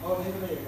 Oh, maybe they